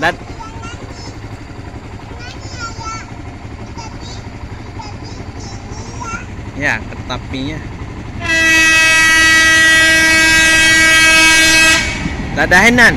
Dan ya ketapinya. dadahinan.